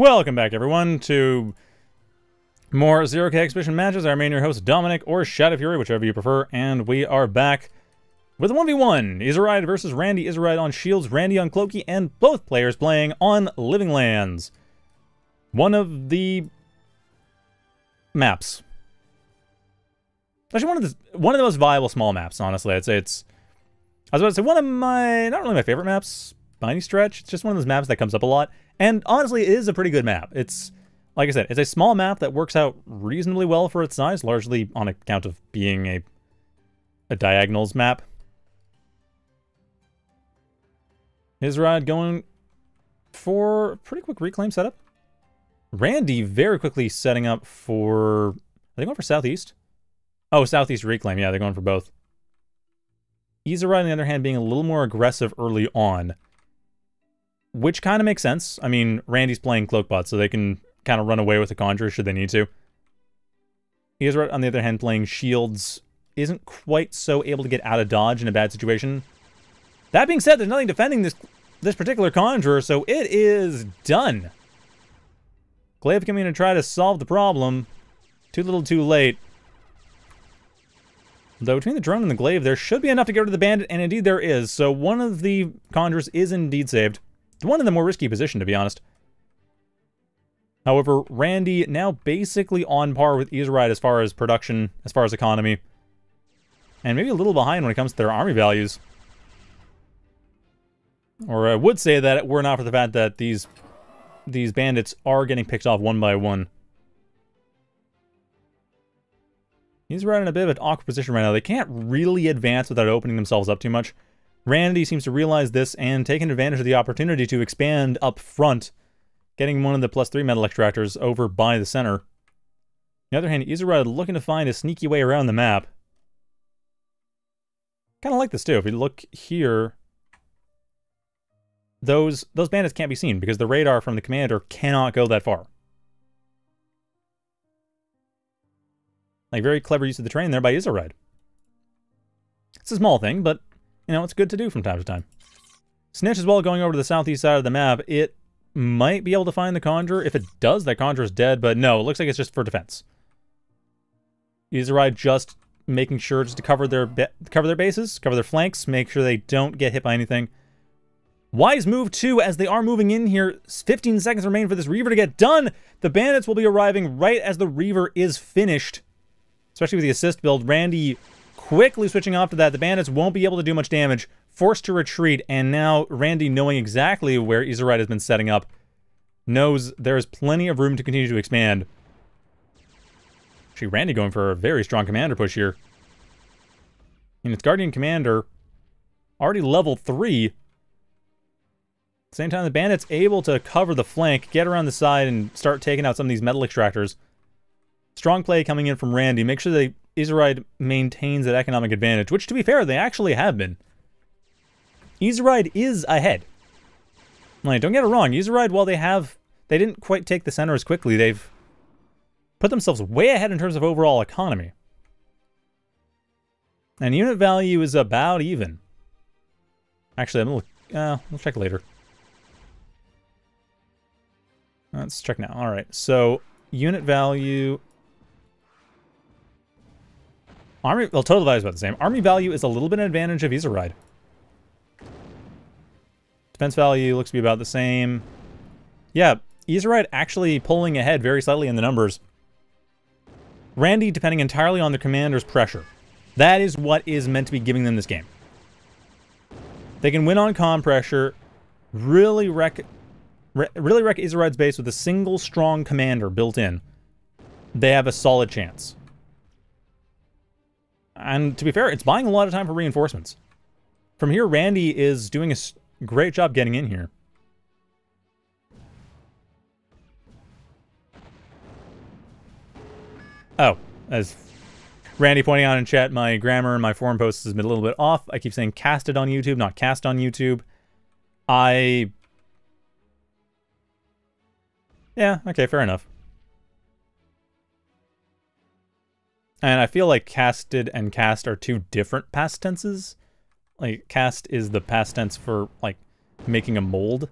Welcome back, everyone, to more Zero K Exhibition matches. I remain your host, Dominic, or Shadow Fury, whichever you prefer, and we are back with a 1v1. Izirayd versus Randy. Izirayd on Shields, Randy on Cloaky, and both players playing on Living Lands. One of the maps. Actually, one of the one of the most viable small maps, honestly. I'd say it's... I was about to say, one of my... Not really my favorite maps, by any stretch. It's just one of those maps that comes up a lot. And honestly, it is a pretty good map. It's, like I said, it's a small map that works out reasonably well for its size, largely on account of being a, a diagonals map. Izirayd going for pretty quick reclaim setup. Randy very quickly setting up for, are they going for Southeast? Oh, Southeast reclaim. Yeah, they're going for both. Izirayd, on the other hand, being a little more aggressive early on which kind of makes sense. I mean, Randy's playing Cloakbot, so they can kind of run away with the Conjurer should they need to. Izirayd, on the other hand, playing Shields isn't quite so able to get out of dodge in a bad situation. That being said, there's nothing defending this this particular Conjurer, so it is done. Glaive coming in to try to solve the problem. Too little too late. Though between the drone and the glaive, there should be enough to get rid of the bandit, and indeed there is. So one of the conjurers is indeed saved. One in the more risky position, to be honest. However, Randy now basically on par with Izirayd as far as production, as far as economy. And maybe a little behind when it comes to their army values. Or I would say that it were not for the fact that these these bandits are getting picked off one by one. He's right in a bit of an awkward position right now. They can't really advance without opening themselves up too much. Randy seems to realize this and taking advantage of the opportunity to expand up front, getting one of the plus three metal extractors over by the center. On the other hand, Izirayd looking to find a sneaky way around the map. Kind of like this too. If we look here, those those bandits can't be seen because the radar from the commander cannot go that far. Like very clever use of the train there by Izirayd. It's a small thing, but you know, it's good to do from time to time. Snitch as well going over to the southeast side of the map. It might be able to find the Conjurer. If it does, that Conjurer is dead, but no, it looks like it's just for defense. Izirayd just making sure just to cover their cover their bases, cover their flanks, make sure they don't get hit by anything. Wise move too, as they are moving in here. 15 seconds remain for this Reaver to get done. The bandits will be arriving right as the Reaver is finished. Especially with the assist build. Randy Quickly switching off to that, the bandits won't be able to do much damage, forced to retreat, and now Randy, knowing exactly where Izirayd has been setting up, knows there is plenty of room to continue to expand. Actually, Randy going for a very strong commander push here. And its Guardian Commander, already level 3. Same time, the bandit's able to cover the flank, get around the side, and start taking out some of these metal extractors. Strong play coming in from Randy. Make sure they Izirayd maintains that economic advantage, which to be fair, they actually have been. Izirayd is ahead. Like, don't get it wrong, Izirayd, while they have, they didn't quite take the center as quickly, they've put themselves way ahead in terms of overall economy. And unit value is about even. Actually, I'm gonna look, uh, we'll check later. Let's check now. All right, so unit value Army, well, total value is about the same. Army value is a little bit an advantage of Izirayd. Defense value looks to be about the same. Yeah, Izirayd actually pulling ahead very slightly in the numbers. Randy depending entirely on the commander's pressure. That is what is meant to be giving them this game. They can win on com pressure, really wreck, re really wreck Izirayd's base with a single strong commander built in. They have a solid chance. And to be fair, it's buying a lot of time for reinforcements. From here, Randy is doing a great job getting in here. Oh, as Randy pointing out in chat, my grammar and my forum posts has been a little bit off. I keep saying casted on YouTube, not cast on YouTube. I... Yeah, okay, fair enough. And I feel like casted and cast are two different past tenses. Like, cast is the past tense for, like, making a mold.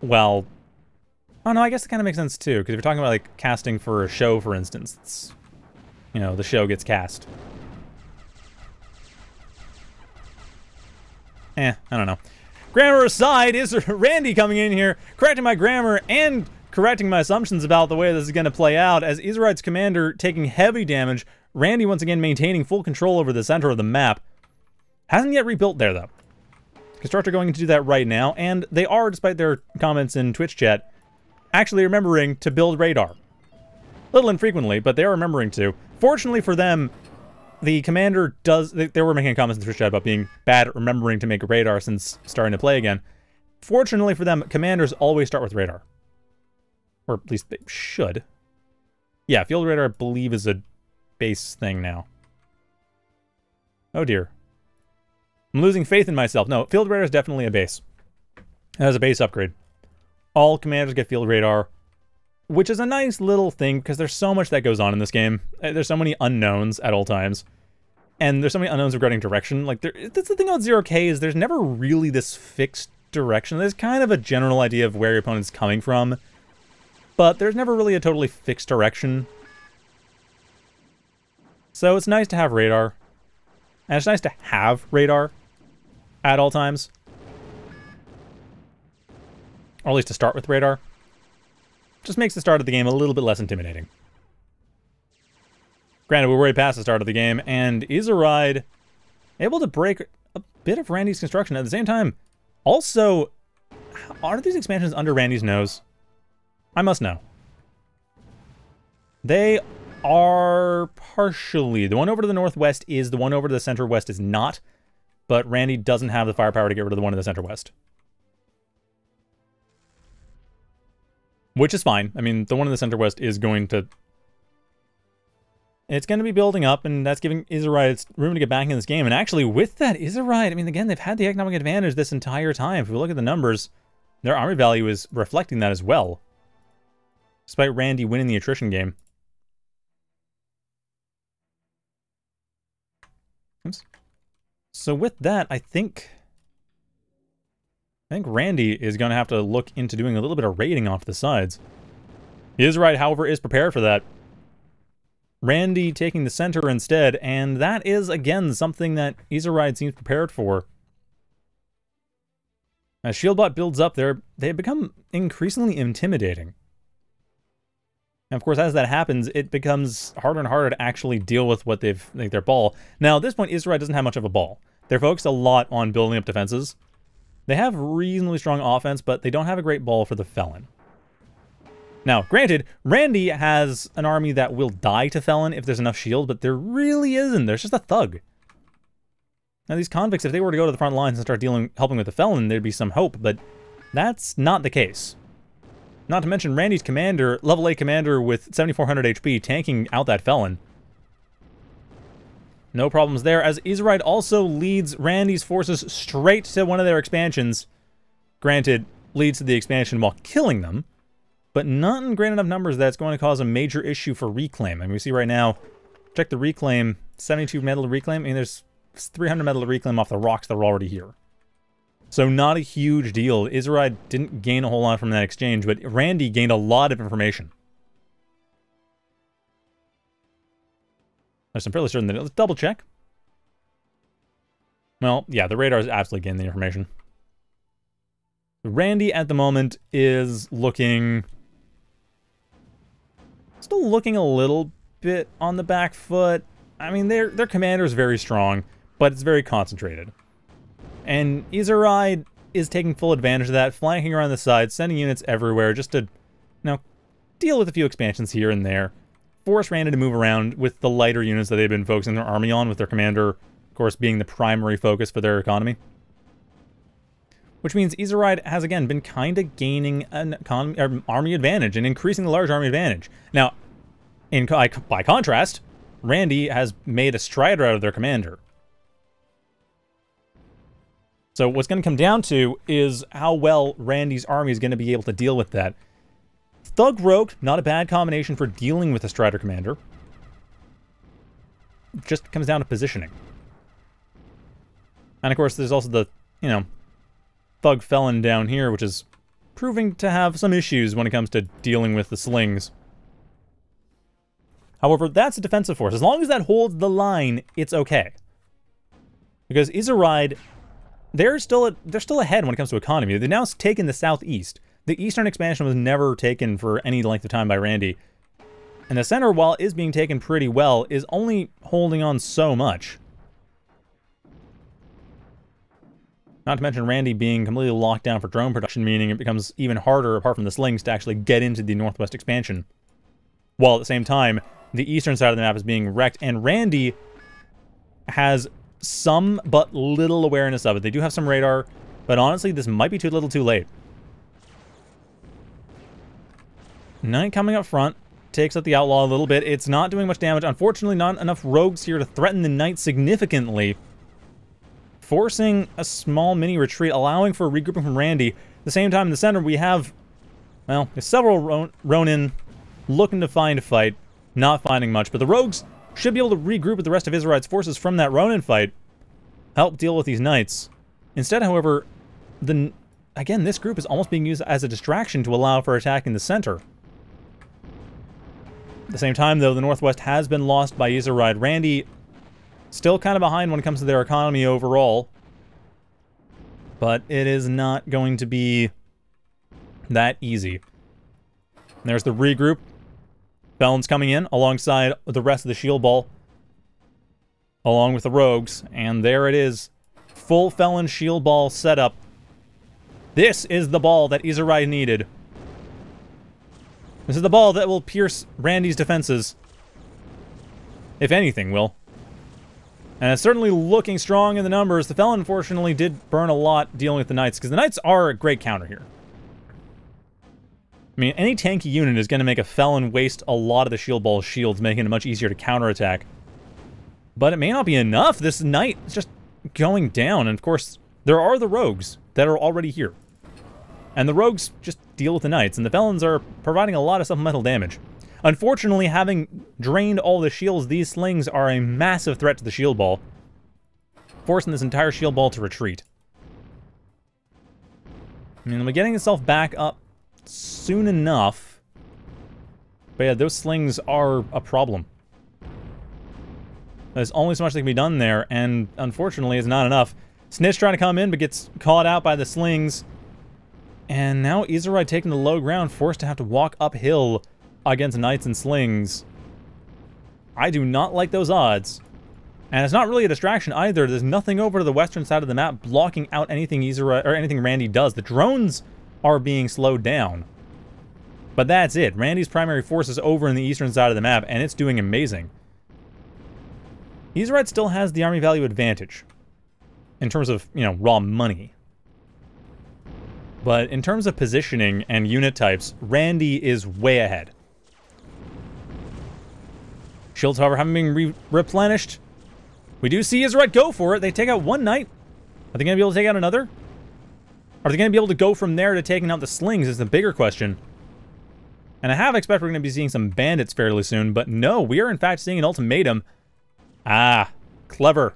Well, Oh, no, I guess it kind of makes sense, too, because if you're talking about, like, casting for a show, for instance, you know, the show gets cast. Eh, I don't know. Grammar aside, is Randy coming in here, correcting my grammar and correcting my assumptions about the way this is going to play out, as Izirayd's commander taking heavy damage, Randy once again maintaining full control over the center of the map. Hasn't yet rebuilt there, though. Constructor going to do that right now, and they are, despite their comments in Twitch chat, actually remembering to build radar. Little infrequently, but they are remembering to. Fortunately for them, the commander does... They were making comments in Twitch chat about being bad at remembering to make radar since starting to play again. Fortunately for them, commanders always start with radar. Or at least they should. Yeah, field radar, I believe, is a base thing now. Oh dear. I'm losing faith in myself. No, field radar is definitely a base. It has a base upgrade all commanders get field radar, which is a nice little thing because there's so much that goes on in this game. Uh, there's so many unknowns at all times. And there's so many unknowns regarding direction. Like, there, that's the thing about Zero K is there's never really this fixed direction. There's kind of a general idea of where your opponent's coming from, but there's never really a totally fixed direction. So it's nice to have radar. And it's nice to have radar at all times. Or at least to start with radar. Just makes the start of the game a little bit less intimidating. Granted, we're way past the start of the game, and is a ride able to break a bit of Randy's construction at the same time. Also, are these expansions under Randy's nose? I must know. They are partially. The one over to the northwest is, the one over to the center west is not, but Randy doesn't have the firepower to get rid of the one in the center west. Which is fine. I mean, the one in the center west is going to... It's going to be building up, and that's giving Izirayd room to get back in this game. And actually, with that, Izirayd, I mean, again, they've had the economic advantage this entire time. If we look at the numbers, their army value is reflecting that as well. Despite Randy winning the attrition game. So with that, I think I think Randy is going to have to look into doing a little bit of raiding off the sides. He is right, however, is prepared for that. Randy taking the center instead, and that is, again, something that Izirayd seems prepared for. As Shieldbot builds up there, they become increasingly intimidating. And of course, as that happens, it becomes harder and harder to actually deal with what they've, like, their ball. Now, at this point, Israel doesn't have much of a ball. They're focused a lot on building up defenses, they have reasonably strong offense, but they don't have a great ball for the Felon. Now, granted, Randy has an army that will die to Felon if there's enough shield, but there really isn't. There's just a thug. Now, these convicts, if they were to go to the front lines and start dealing, helping with the Felon, there'd be some hope, but that's not the case. Not to mention Randy's commander, level 8 commander with 7400 HP, tanking out that Felon. No problems there, as Izirayd also leads Randy's forces straight to one of their expansions. Granted, leads to the expansion while killing them, but not in great enough numbers that's going to cause a major issue for Reclaim. I mean, we see right now, check the Reclaim, 72 metal Reclaim. I mean, there's 300 metal Reclaim off the rocks that are already here. So not a huge deal. Izirayd didn't gain a whole lot from that exchange, but Randy gained a lot of information. I'm fairly certain that let's double check. Well, yeah, the radar is absolutely getting the information. Randy at the moment is looking... Still looking a little bit on the back foot. I mean, their their commander is very strong, but it's very concentrated. And Izirayd is taking full advantage of that, flanking around the side, sending units everywhere just to, you know, deal with a few expansions here and there force Randy to move around with the lighter units that they've been focusing their army on, with their commander, of course, being the primary focus for their economy. Which means Izirayd has, again, been kind of gaining an economy, army advantage, and increasing the large army advantage. Now, in by contrast, Randy has made a Strider out of their commander. So what's going to come down to is how well Randy's army is going to be able to deal with that. Thug Rogue, not a bad combination for dealing with a Strider Commander. Just comes down to positioning. And of course, there's also the, you know, Thug Felon down here, which is proving to have some issues when it comes to dealing with the slings. However, that's a defensive force. As long as that holds the line, it's okay. Because Izirayd, they're still a, they're still ahead when it comes to economy. They've now taken the southeast. The eastern expansion was never taken for any length of time by Randy. And the center, while is being taken pretty well, is only holding on so much. Not to mention Randy being completely locked down for drone production, meaning it becomes even harder, apart from the slings, to actually get into the northwest expansion. While at the same time, the eastern side of the map is being wrecked, and Randy has some but little awareness of it. They do have some radar, but honestly, this might be too little too late. Knight coming up front, takes out the Outlaw a little bit. It's not doing much damage. Unfortunately, not enough rogues here to threaten the Knight significantly forcing a small mini retreat, allowing for a regrouping from Randy. At the same time, in the center, we have, well, several Ron Ronin looking to find a fight, not finding much, but the Rogues should be able to regroup with the rest of Izirayd's forces from that Ronin fight, help deal with these Knights. Instead, however, the again, this group is almost being used as a distraction to allow for attacking the center. At the same time, though, the Northwest has been lost by Izirayd. Randy Still kind of behind when it comes to their economy overall. But it is not going to be that easy. there's the regroup. Felon's coming in alongside the rest of the shield ball. Along with the rogues. And there it is. Full Felon shield ball setup. This is the ball that Izirayd needed. This is the ball that will pierce Randy's defenses. If anything will. And it's certainly looking strong in the numbers. The Felon, unfortunately, did burn a lot dealing with the Knights, because the Knights are a great counter here. I mean, any tanky unit is going to make a Felon waste a lot of the Shield Ball's shields, making it much easier to counterattack. But it may not be enough. This Knight is just going down. And, of course, there are the Rogues that are already here. And the Rogues just deal with the Knights, and the Felons are providing a lot of supplemental damage. Unfortunately, having drained all the shields, these slings are a massive threat to the shield ball, forcing this entire shield ball to retreat. Mean, we're getting itself back up soon enough. But yeah, those slings are a problem. There's only so much that can be done there, and unfortunately, it's not enough. Snitch trying to come in, but gets caught out by the slings. And now Izirayd taking the low ground, forced to have to walk uphill against knights and slings. I do not like those odds. And it's not really a distraction either. There's nothing over to the western side of the map blocking out anything Izura or anything Randy does. The drones are being slowed down. But that's it. Randy's primary force is over in the eastern side of the map, and it's doing amazing. Izirayd still has the army value advantage in terms of, you know, raw money. But in terms of positioning and unit types, Randy is way ahead. Shields, however, haven't been re replenished. We do see Izirayd go for it. They take out one knight. Are they going to be able to take out another? Are they going to be able to go from there to taking out the slings is the bigger question. And I have expect we're going to be seeing some bandits fairly soon, but no, we are in fact seeing an ultimatum. Ah, clever.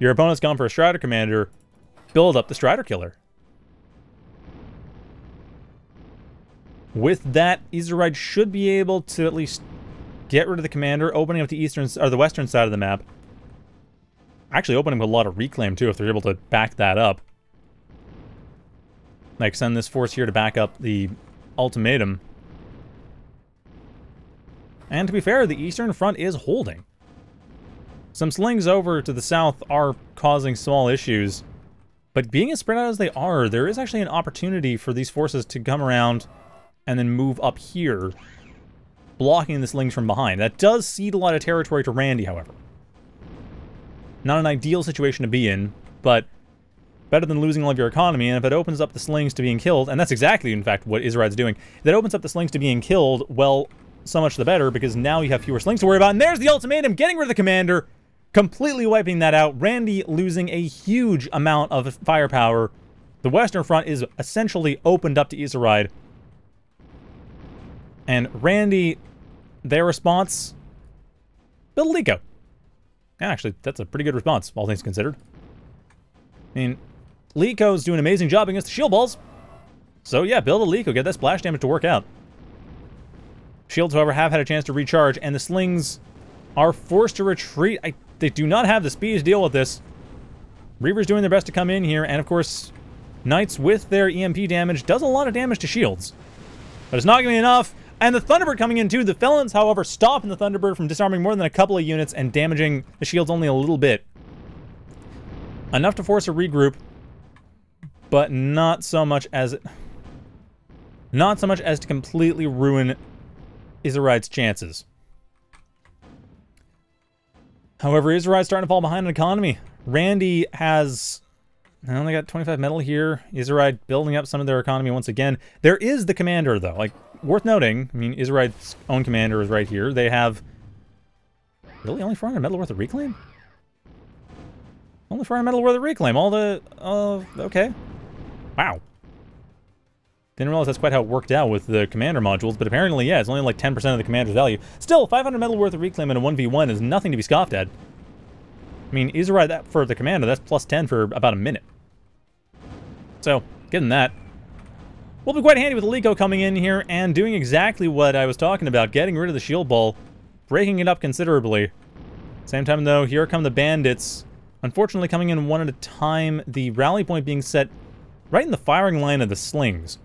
Your opponent's gone for a Strider Commander. Build up the Strider Killer. With that, Izirayd should be able to at least Get rid of the commander, opening up the eastern or the western side of the map. Actually opening with a lot of reclaim too, if they're able to back that up. Like send this force here to back up the ultimatum. And to be fair, the eastern front is holding. Some slings over to the south are causing small issues. But being as spread out as they are, there is actually an opportunity for these forces to come around and then move up here blocking the slings from behind. That does cede a lot of territory to Randy, however. Not an ideal situation to be in, but better than losing all of your economy, and if it opens up the slings to being killed, and that's exactly, in fact, what Izirayd's doing, if it opens up the slings to being killed, well, so much the better, because now you have fewer slings to worry about, and there's the ultimatum, getting rid of the commander, completely wiping that out, Randy losing a huge amount of firepower. The western front is essentially opened up to Izirayd, and Randy their response, build Licho. Actually, that's a pretty good response, all things considered. I mean, Licho's doing an amazing job against the shield balls. So yeah, build a Licho, get that splash damage to work out. Shields, however, have had a chance to recharge, and the slings are forced to retreat. I, they do not have the speed to deal with this. Reaver's doing their best to come in here, and of course, Knights with their EMP damage does a lot of damage to shields. But it's not going to be enough. And the Thunderbird coming in too. The Felons, however, stopping the Thunderbird from disarming more than a couple of units and damaging the shields only a little bit. Enough to force a regroup, but not so much as... Not so much as to completely ruin Izirayd's chances. However, Izirayd's starting to fall behind in economy. Randy has... I only got 25 metal here. Izirayd building up some of their economy once again. There is the commander, though. Like, worth noting, I mean, Izirayd's own commander is right here. They have... Really? Only 400 metal worth of reclaim? Only 400 metal worth of reclaim. All the... Uh, okay. Wow. Didn't realize that's quite how it worked out with the commander modules, but apparently, yeah, it's only like 10% of the commander's value. Still, 500 metal worth of reclaim in a 1v1 is nothing to be scoffed at. I mean, Izirayd that for the commander, that's plus 10 for about a minute. So, getting that. Will be quite handy with Licho coming in here and doing exactly what I was talking about, getting rid of the shield ball, breaking it up considerably. Same time though, here come the bandits. Unfortunately coming in one at a time, the rally point being set right in the firing line of the slings.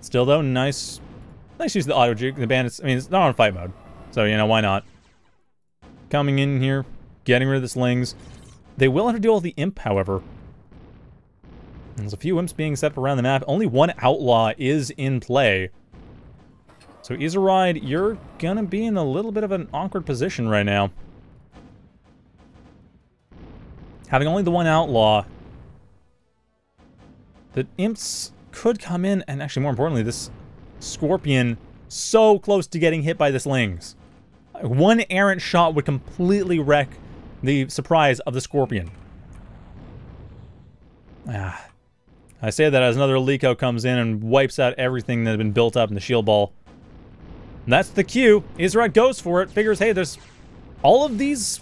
Still though, nice, nice use of the auto juke. The bandits, I mean, it's not on fight mode, so you know, why not? Coming in here, getting rid of the slings. They will have to deal with the imp, however. There's a few imps being set up around the map. Only one outlaw is in play. So Izirayd, you're gonna be in a little bit of an awkward position right now. Having only the one outlaw, the imps could come in, and actually more importantly, this scorpion so close to getting hit by the slings. One errant shot would completely wreck the surprise of the scorpion. Ah, I say that as another Licho comes in and wipes out everything that had been built up in the shield ball. And that's the cue. Izirayd goes for it, figures, hey, there's all of these,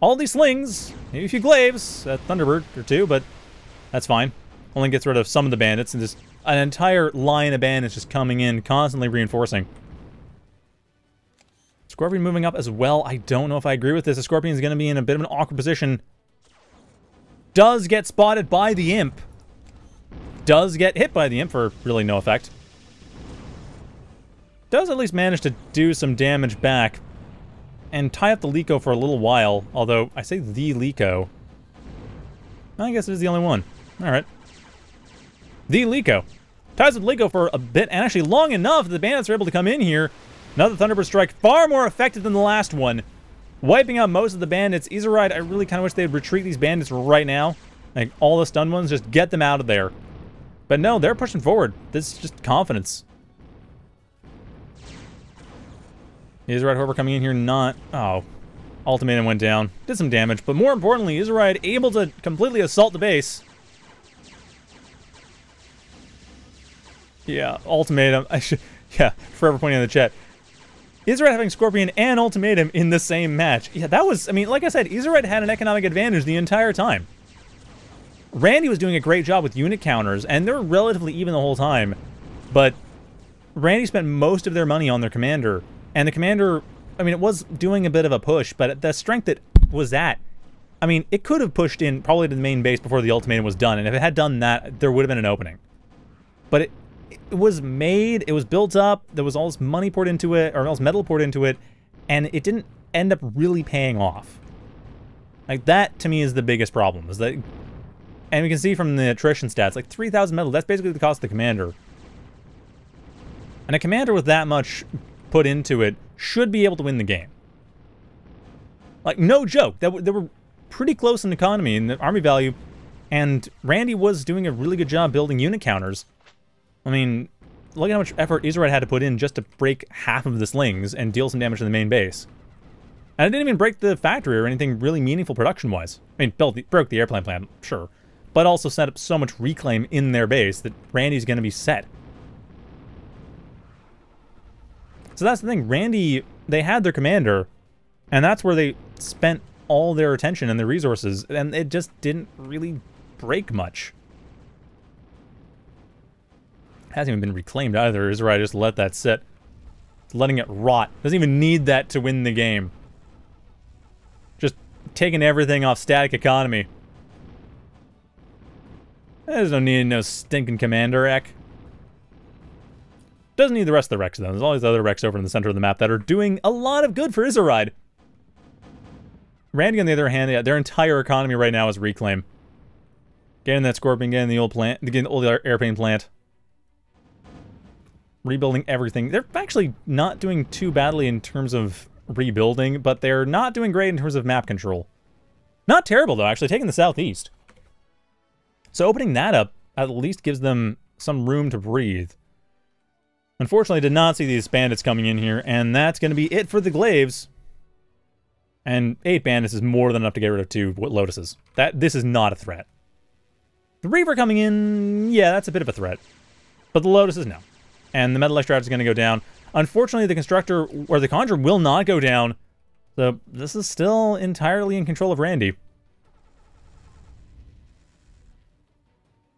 all these slings, maybe a few glaives, a Thunderbird or two, but that's fine. Only gets rid of some of the bandits, and just an entire line of bandits just coming in, constantly reinforcing. Scorpion moving up as well. I don't know if I agree with this. The Scorpion is going to be in a bit of an awkward position. Does get spotted by the Imp does get hit by the imp for really no effect. Does at least manage to do some damage back and tie up the Licho for a little while, although I say the Licho. I guess it is the only one. Alright. The Licho. Ties with Licho for a bit, and actually long enough that the bandits are able to come in here. Another Thunderbird strike, far more effective than the last one. Wiping out most of the bandits. Izirayd, I really kind of wish they'd retreat these bandits right now. Like, all the stun ones, just get them out of there. But no, they're pushing forward. This is just confidence. Izirayd, however, coming in here not... Oh. Ultimatum went down. Did some damage. But more importantly, Izirayd able to completely assault the base. Yeah, Ultimatum. I should... Yeah, forever pointing in the chat. Izirayd having Scorpion and Ultimatum in the same match. Yeah, that was... I mean, like I said, Izirayd had an economic advantage the entire time. Randy was doing a great job with unit counters, and they're relatively even the whole time. But Randy spent most of their money on their commander, and the commander, I mean, it was doing a bit of a push, but the strength it was at, I mean, it could have pushed in probably to the main base before the ultimatum was done, and if it had done that, there would have been an opening. But it, it was made, it was built up, there was all this money poured into it, or all this metal poured into it, and it didn't end up really paying off. Like, that, to me, is the biggest problem, is that and we can see from the attrition stats, like 3,000 metal, that's basically the cost of the commander. And a commander with that much put into it should be able to win the game. Like, no joke. That they were pretty close in economy and the army value, and Randy was doing a really good job building unit counters. I mean, look at how much effort Israel had to put in just to break half of the slings and deal some damage to the main base. And it didn't even break the factory or anything really meaningful production-wise. I mean, built the, broke the airplane plant, sure but also set up so much reclaim in their base that Randy's going to be set. So that's the thing. Randy, they had their commander, and that's where they spent all their attention and their resources, and it just didn't really break much. Hasn't even been reclaimed either. Izirayd just let that sit. Letting it rot. Doesn't even need that to win the game. Just taking everything off static economy. There's no need no stinking commander Ek. Doesn't need the rest of the wrecks, though. There's all these other wrecks over in the center of the map that are doing a lot of good for Izirayd. Randy, on the other hand, yeah, their entire economy right now is reclaim. Getting that Scorpion, getting the old plant, getting the old airplane plant. Rebuilding everything. They're actually not doing too badly in terms of rebuilding, but they're not doing great in terms of map control. Not terrible, though, actually, taking the southeast. So opening that up at least gives them some room to breathe. Unfortunately, did not see these bandits coming in here, and that's going to be it for the Glaives. And eight bandits is more than enough to get rid of two Lotuses. That This is not a threat. The Reaver coming in, yeah, that's a bit of a threat. But the Lotus is no. And the Metal Extract is going to go down. Unfortunately, the Constructor, or the Conjurer, will not go down. So this is still entirely in control of Randy.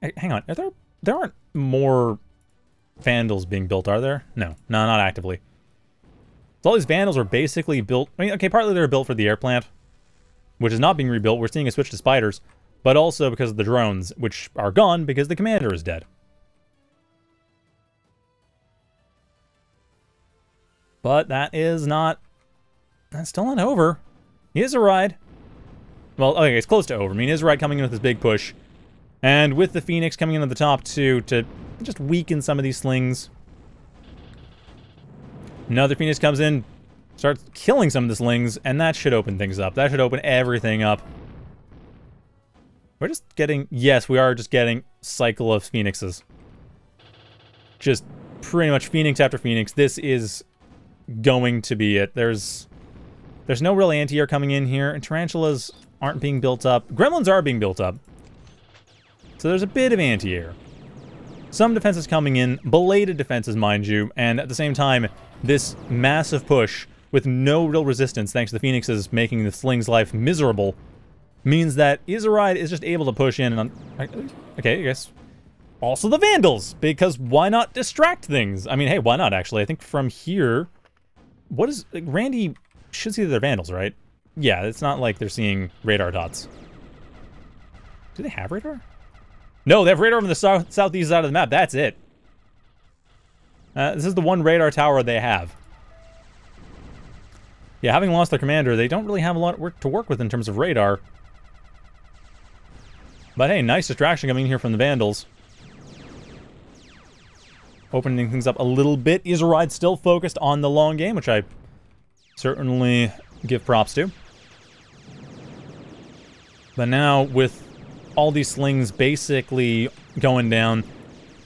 Hey, hang on, are there, there aren't more Vandals being built, are there? No, no, not actively. So all these Vandals are basically built... I mean, okay, partly they're built for the air plant, which is not being rebuilt. We're seeing a switch to spiders, but also because of the drones, which are gone because the commander is dead. But that is not... That's still not over. He is a ride. Well, okay, it's close to over. I mean, Izirayd coming in with his big push. And with the Phoenix coming in at the top, too, to just weaken some of these slings. Another Phoenix comes in, starts killing some of the slings, and that should open things up. That should open everything up. We're just getting... Yes, we are just getting cycle of Phoenixes. Just pretty much Phoenix after Phoenix. This is going to be it. There's... There's no real anti-air coming in here, and tarantulas aren't being built up. Gremlins are being built up. So there's a bit of anti-air. Some defenses coming in, belated defenses, mind you, and at the same time, this massive push with no real resistance thanks to the Phoenixes making the Sling's life miserable means that Izirayd is just able to push in and... Okay, I guess... Also the Vandals, because why not distract things? I mean, hey, why not, actually? I think from here... What is... Like, Randy should see that they're Vandals, right? Yeah, it's not like they're seeing radar dots. Do they have radar? No, they have radar on the south southeast side of the map. That's it. Uh, this is the one radar tower they have. Yeah, having lost their commander, they don't really have a lot of work to work with in terms of radar. But hey, nice distraction coming here from the Vandals. Opening things up a little bit. Izirayd still focused on the long game, which I certainly give props to. But now, with all these slings basically going down,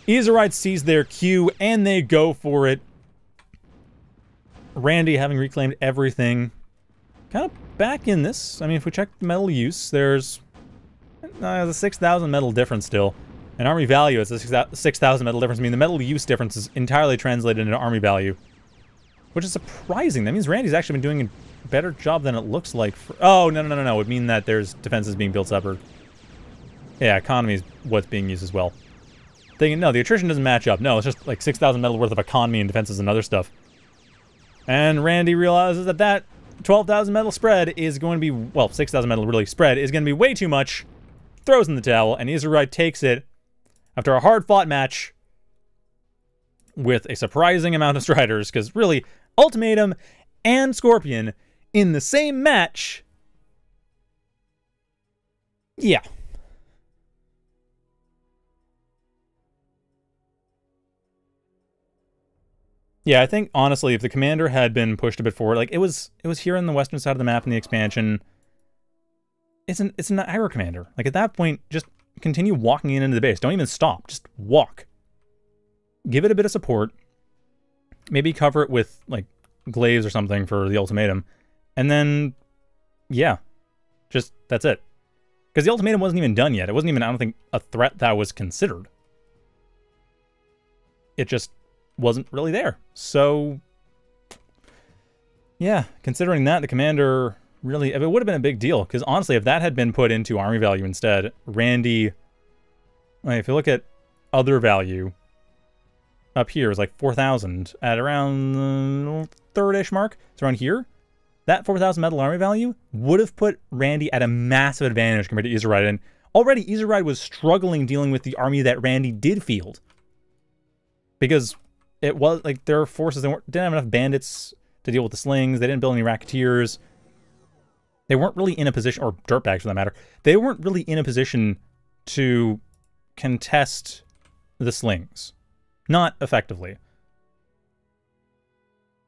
Izirayd sees their cue, and they go for it. Randy, having reclaimed everything, kind of back in this. I mean, if we check metal use, there's uh, the 6,000 metal difference still. And army value is a 6,000 metal difference. I mean, the metal use difference is entirely translated into army value. Which is surprising. That means Randy's actually been doing a better job than it looks like. For, oh, no, no, no, no. It would mean that there's defenses being built up or... Yeah, economy is what's being used as well thinking, no, the attrition doesn't match up. No, it's just like 6,000 metal worth of economy and defenses and other stuff. And Randy realizes that that 12,000 metal spread is going to be, well, 6,000 metal really spread is going to be way too much. Throws in the towel, and Izirayd takes it after a hard-fought match with a surprising amount of striders, because really, Ultimatum and Scorpion in the same match, yeah. Yeah, I think honestly, if the commander had been pushed a bit forward, like it was, it was here on the western side of the map in the expansion. It's an it's an aggro commander. Like at that point, just continue walking in into the base. Don't even stop. Just walk. Give it a bit of support. Maybe cover it with like glaives or something for the ultimatum, and then yeah, just that's it. Because the ultimatum wasn't even done yet. It wasn't even I don't think a threat that was considered. It just wasn't really there. So, yeah, considering that, the commander really, it would have been a big deal. Because honestly, if that had been put into army value instead, Randy, if you look at other value, up here is like 4,000 at around the third-ish mark. It's around here. That 4,000 metal army value would have put Randy at a massive advantage compared to Izirayd. And already Izirayd was struggling dealing with the army that Randy did field. Because it was like their forces they didn't have enough bandits to deal with the slings. They didn't build any racketeers. They weren't really in a position, or dirtbags for that matter. They weren't really in a position to contest the slings. Not effectively.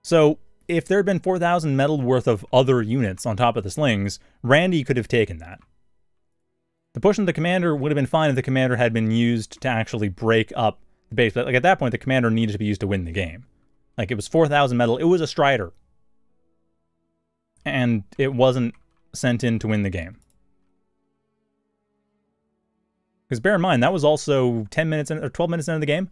So, if there had been 4,000 metal worth of other units on top of the slings, Randy could have taken that. The push of the commander would have been fine if the commander had been used to actually break up the base. But like at that point, the commander needed to be used to win the game. Like it was 4,000 metal. It was a Strider. And it wasn't sent in to win the game. Because bear in mind, that was also 10 minutes in, or 12 minutes into the game.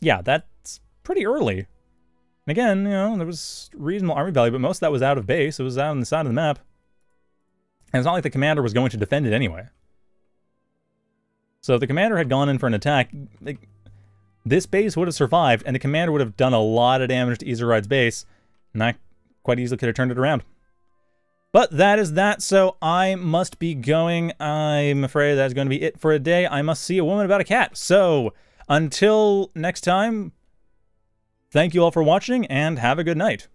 Yeah, that's pretty early. And again, you know, there was reasonable army value, but most of that was out of base. It was out on the side of the map. And it's not like the commander was going to defend it anyway. So if the commander had gone in for an attack, like, this base would have survived, and the commander would have done a lot of damage to Izirayd's base, and that quite easily could have turned it around. But that is that, so I must be going. I'm afraid that's going to be it for a day. I must see a woman about a cat. So, until next time, thank you all for watching, and have a good night.